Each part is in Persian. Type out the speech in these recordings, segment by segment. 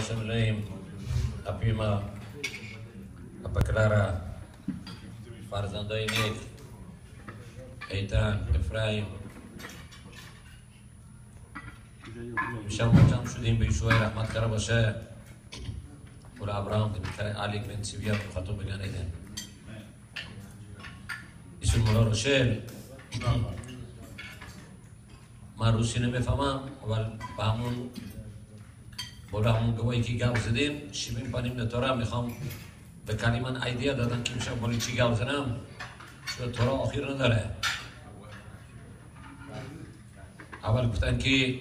Assembleയും afirma apa Clara Farzando Inês Eitan Efraim Misham Macham Shudim Bishuay Rahmat Karabasha Ula Abraham bin Karen Ali bin Sivya bin Khatum bin Anidan Isul Mullah Rochelle מה הרוסים הם בפמם, אבל פעמון به همون گوایی که گو زدیم شیبین پانیم نتورا می‌خوام به کلی من ایدیا دادن که میشه بالی چی گو زنم. شو تورا آخیر نداره؟ اول گفتن که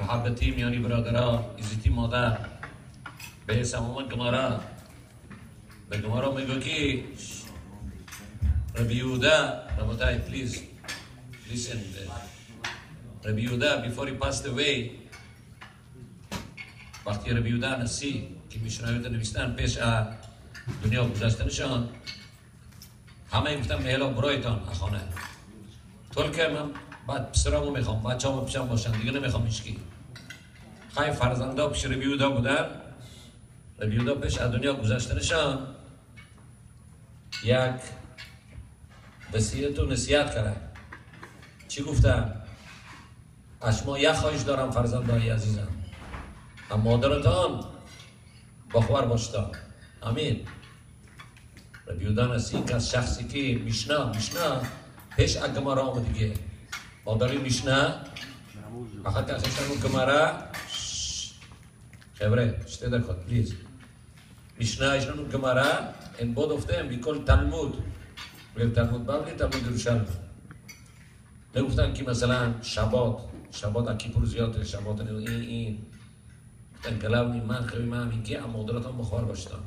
محبتی میانی برادرها ایزیتی مادر. به سمامان گمارا به گمارا میگو که ربی یودا ربوتای پلیز listen یودا before he passed وقتی ربی یودا نسی که میشنوید نویستن پیش دنیا گذشتنشان همه گفتم میلا برایتان خانه. طور که من بعد پسرامو می‌خوام بچه همو پیشم باشن دیگه نمی‌خوام هیچکی خواهی فرزنده پیش ربیودا بودن. ربیودا پیش از دنیا گذشتنشان یک وسیعت و نصیحت کرد. چی گفتن؟ یک خواهش دارم فرزندهای عزیزم. هم مادرتان بخور باشتا امین ربیودان است این از شخصی که میشنا میشنا پیش اگمارا آمدگه مادری میشنا فقط اخیشتن گمارا خبره شته دکت پلیز. میشنا ایشان گمارا in both of them we call Talmud we have Talmud Bavli Talmud Yerushalmi نگفتن که مثلا شبات شبات اکی زیاد شبات این این. کلاونی من خیلی من این که مادرتان بخوار باشتم.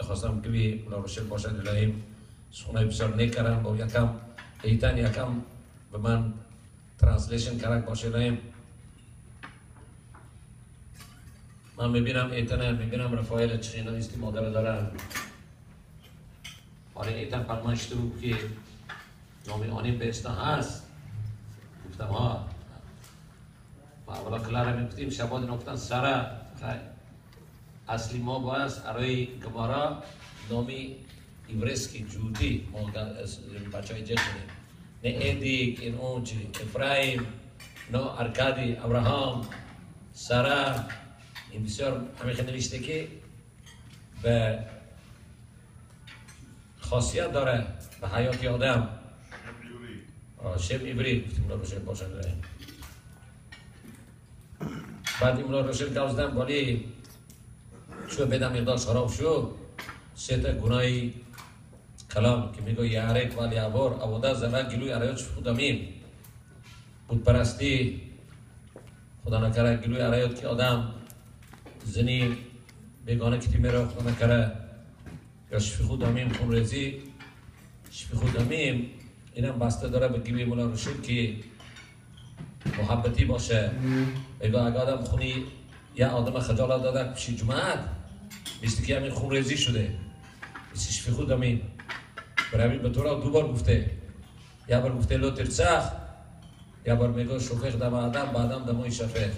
خواستم که بی روشن باشد الهیم. سخنای بسیار نکرم با یکم ایتن یکم به من ترانسلیشن کرد باشه الهیم. من می‌بینم ایتن می‌بینم رفایل چخینا ایستی مادر دارن. حالا ایتن فرمایشته بود که نامی آنی بیستا هست. گفتم ها اولا کلاره می‌گفتیم شباد نفتن سره اصلی ما باید ارای گمارا نامی ایورسکی جودی. ما بچه های جد نه ایدیک این اونچی افرایم نه ارکادی ابراهام سارا. این بسیار همیشه نوشته که به خاصیت داره به حیات آدم. شم ایبری گفتیم باشن بعد این روشن گوزدن بالی. شو بدم مقدار شراب شو. سه تا گناهی کلام که میگو یارک ولی عبور عبوده زمان گلوی عرایات خودمیم. بود پرستی. خدا نکره گلوی عرایات که آدم زنی بگانه کتی میره خدا نکره. یا شفی خودمیم خون رزی. شفی خودمیم. اینم بسته داره به گلوی مولا رشید که محبتی باشه. بگو اگه آدم خونی یا آدم خجالت داده پیش جماعت مثل که همین خونریزی شده. مثل شفی خود همین. برای همین به طور دو بار گفته. یا بار گفته لو ترسخ یا بار میگو شفیق دم آدم بعدم دمای شفیق.